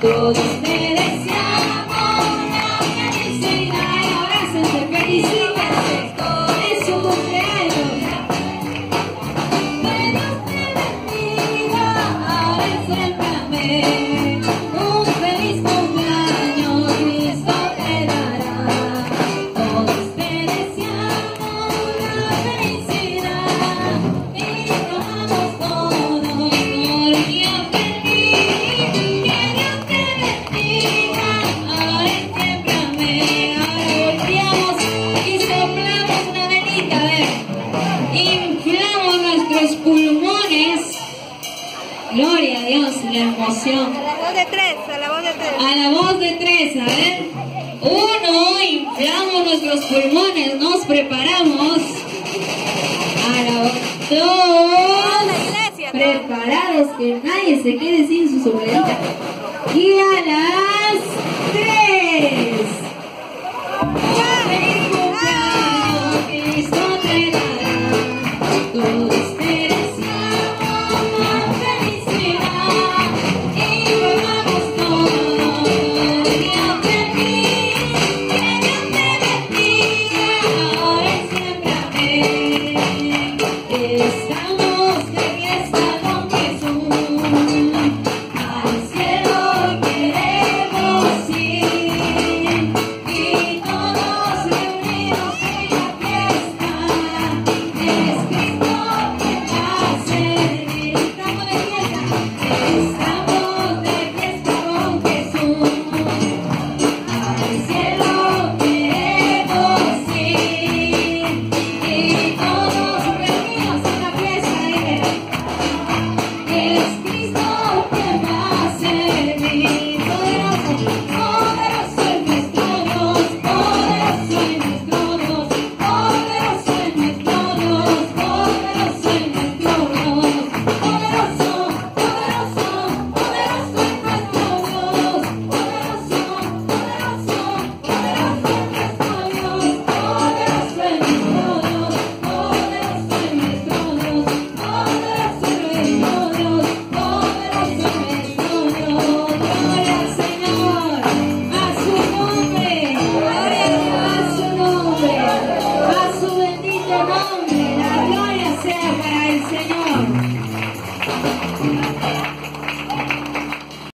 Todos Gloria a Dios, la emoción. A la voz de tres, a la voz de tres. A la voz de tres, a ver. Uno, inflamos nuestros pulmones, nos preparamos. A la voz. La Dos. Preparados, que nadie se quede sin su sombrerita. Y a las tres. 谢谢.